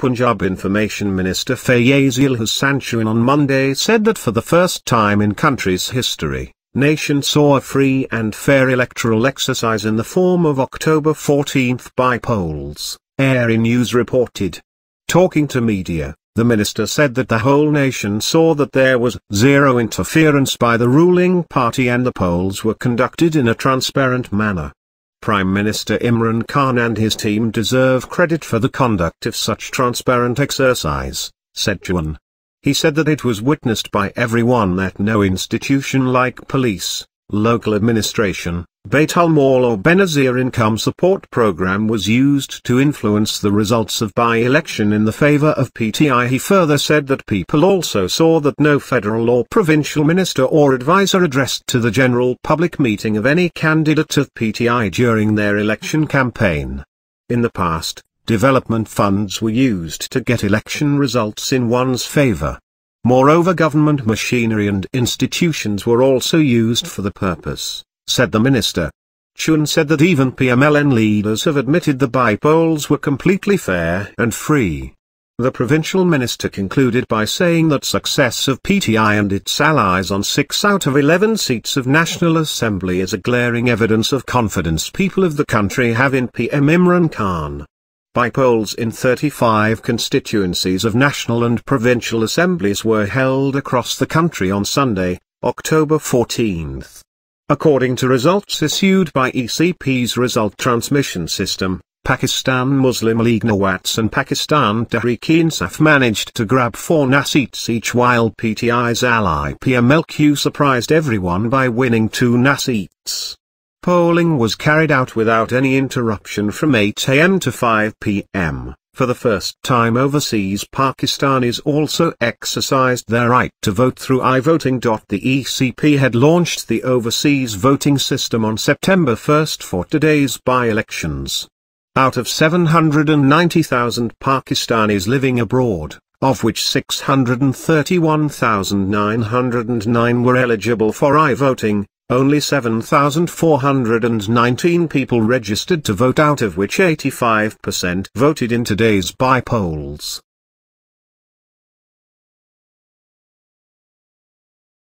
Punjab Information Minister Fayyaz Ul Hassan on Monday said that for the first time in country's history, nation saw a free and fair electoral exercise in the form of October 14th by polls, ARY News reported. Talking to media, the minister said that the whole nation saw that there was zero interference by the ruling party and the polls were conducted in a transparent manner. Prime Minister Imran Khan and his team deserve credit for the conduct of such transparent exercise, said Chohan. He said that it was witnessed by everyone that no institution like police, local administration, Bait al-Mal or Benazir income support program was used to influence the results of by-election in the favor of PTI. He further said that people also saw that no federal or provincial minister or advisor addressed to the general public meeting of any candidate of PTI during their election campaign. In the past, development funds were used to get election results in one's favor. Moreover government machinery and institutions were also used for the purpose said the minister. Chohan said that even PMLN leaders have admitted the by-polls were completely fair and free. The provincial minister concluded by saying that success of PTI and its allies on 6 out of 11 seats of National Assembly is a glaring evidence of confidence people of the country have in PM Imran Khan. By-polls in 35 constituencies of national and provincial assemblies were held across the country on Sunday, October 14. According to results issued by ECP's result transmission system, Pakistan Muslim League Nawaz and Pakistan Tehreek-e-Insaf managed to grab four NA seats each while PTI's ally PMLQ surprised everyone by winning two NA seats. Polling was carried out without any interruption from 8 am to 5 pm. For the first time overseas Pakistanis also exercised their right to vote through iVoting. The ECP had launched the overseas voting system on September 1 for today's by-elections. Out of 790,000 Pakistanis living abroad, of which 631,909 were eligible for iVoting, only 7,419 people registered to vote out of which 85% voted in today's by polls.